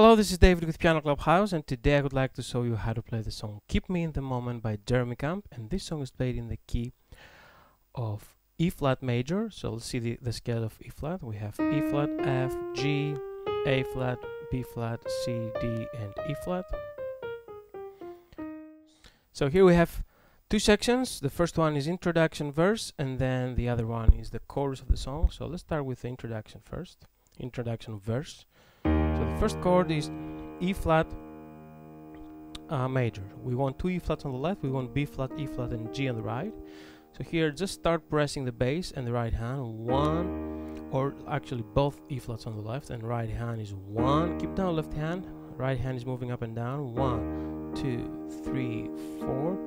Hello, this is David with Piano Clubhouse, and today I would like to show you how to play the song Keep Me in the Moment by Jeremy Camp. And this song is played in the key of E flat major. So let's see the, the scale of E flat. We have E flat, F, G, A flat, B flat, C, D, and E flat. So here we have two sections. The first one is introduction verse, and then the other one is the chorus of the song. So let's start with the introduction first. Introduction verse. So the first chord is E flat uh, major. We want two E flats on the left, we want B flat, E flat, and G on the right. So here, just start pressing the bass and the right hand. One, or actually both E flats on the left, and right hand is one. Keep down left hand. Right hand is moving up and down. One, two, three, four.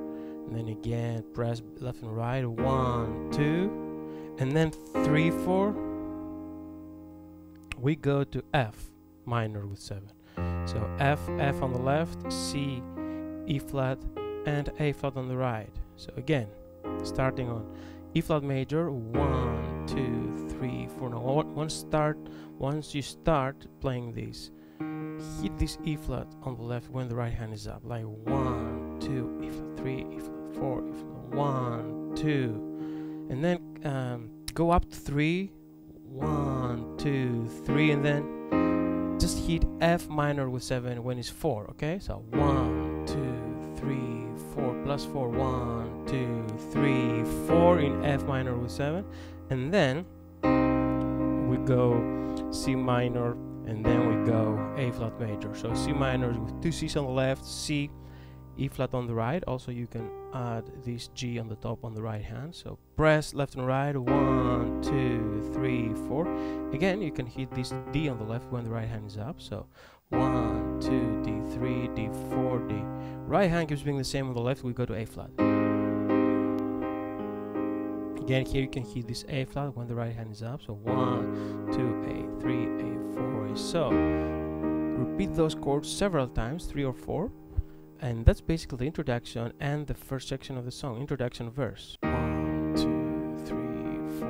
And then again, press left and right. One, two, and then three, four. We go to F minor with 7. So F, F on the left, C, E flat, and A flat on the right. So again, starting on E flat major, one, two, three, four. Now once start, once you start playing this, hit this E flat on the left when the right hand is up, like one, two, E flat three, E flat four, E flat one, two, and then um, go up to three, one, two, three, and then just hit F minor with 7 when it's 4, okay? So 1, 2, 3, 4, plus 4, 1, 2, 3, 4 in F minor with 7. And then we go C minor and then we go A flat major. So C minor with two C's on the left, C E flat on the right. Also, you can add this G on the top on the right hand. So press left and right. One, two, three, four. Again, you can hit this D on the left when the right hand is up. So one, two, D, three, D, four, D. Right hand keeps being the same on the left. We go to A flat. Again, here you can hit this A flat when the right hand is up. So one, two, A, three, A, four, A. So repeat those chords several times, three or four and that's basically the introduction and the first section of the song introduction verse. One two three four.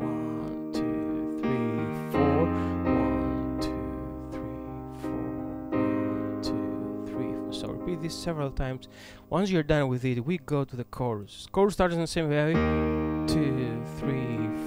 One two three four. One two three four. One two three four. So repeat this several times. Once you're done with it we go to the chorus. Chorus starts in the same way. Two three four